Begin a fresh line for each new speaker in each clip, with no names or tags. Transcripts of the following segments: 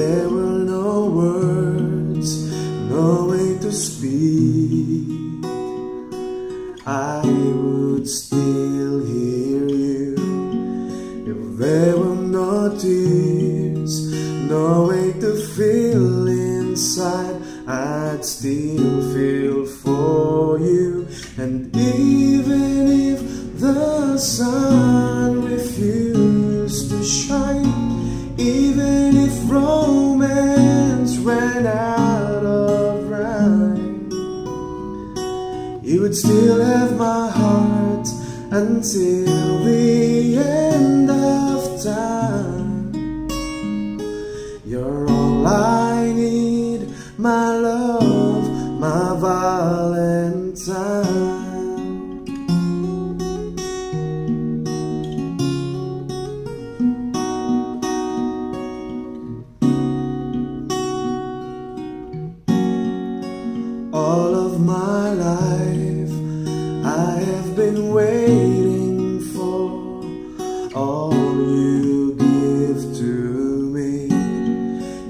There were no words, no way to speak. I would still hear you if there were no tears, no way to feel inside. I'd still feel for you, and even if the sun. Would still have my heart until the end of time. You're all I need, my love, my Valentine. Waiting for all you give to me.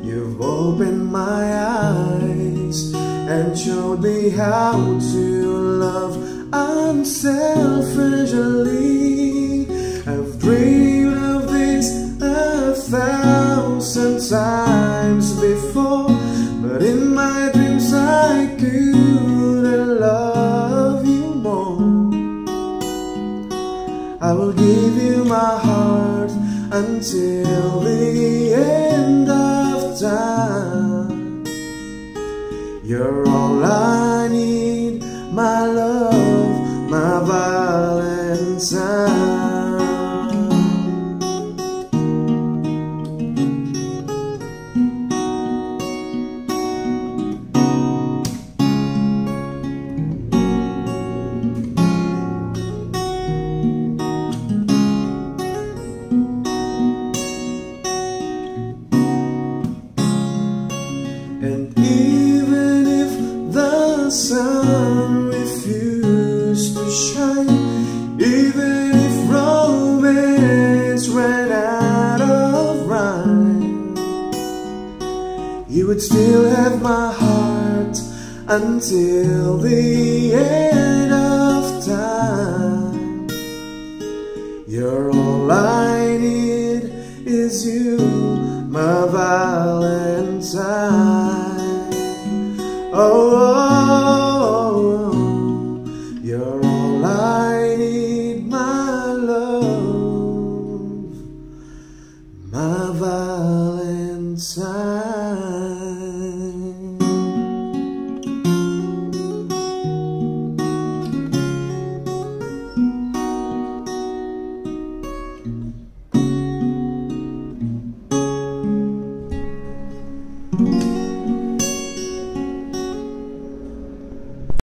You've opened my eyes and showed me how to love unselfishly. I've dreamed until the end of time. You're all I need, my love, my Valentine. And even if the sun refused to shine, even if romance ran out of rhyme, you would still have my heart until the end of time. You're all I need is you, my Valentine. All I need, my love, my Valentine.